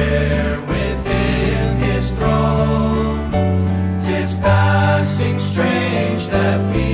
share with him his throne. Tis passing strange that we